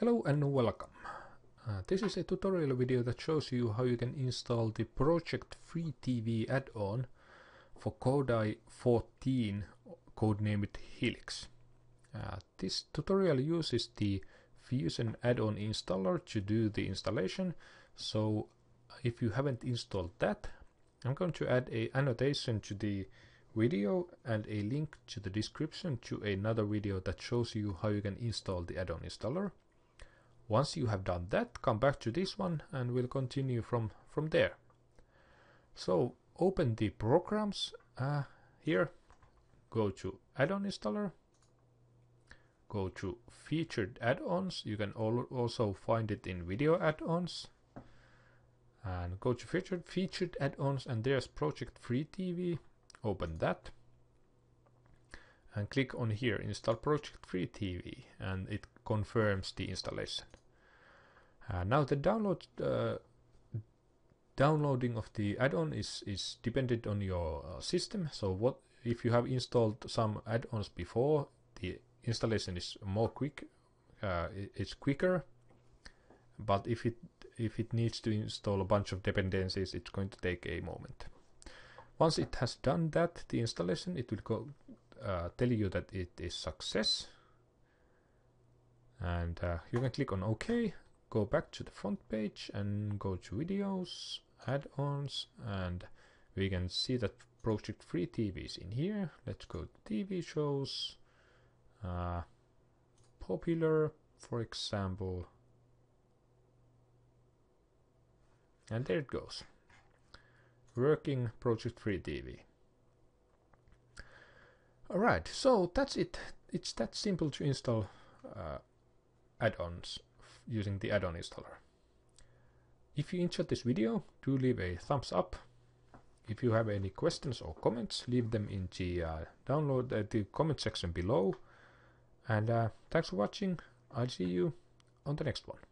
Hello and welcome. Uh, this is a tutorial video that shows you how you can install the Project Free TV add-on for Kodi 14, codenamed Helix. Uh, this tutorial uses the Fusion add-on installer to do the installation, so if you haven't installed that, I'm going to add a annotation to the video and a link to the description to another video that shows you how you can install the add-on installer. Once you have done that, come back to this one and we'll continue from, from there. So open the programs uh, here, go to add-on installer, go to featured add-ons, you can al also find it in video add-ons, and go to featured, featured add-ons and there's Project Free TV, open that. And click on here install Project Free TV and it confirms the installation. Uh, now the download uh, downloading of the add-on is is dependent on your uh, system. So what if you have installed some add-ons before, the installation is more quick. Uh, it's quicker, but if it if it needs to install a bunch of dependencies, it's going to take a moment. Once it has done that, the installation, it will go uh, tell you that it is success. And uh, you can click on OK go back to the front page and go to videos, add-ons, and we can see that Project Free TV is in here. Let's go to TV shows, uh, popular, for example, and there it goes. Working Project Free TV. Alright, so that's it. It's that simple to install uh, add-ons using the add-on installer. If you enjoyed this video, do leave a thumbs up. If you have any questions or comments, leave them in the uh, download uh, the comment section below. And uh, thanks for watching. I'll see you on the next one.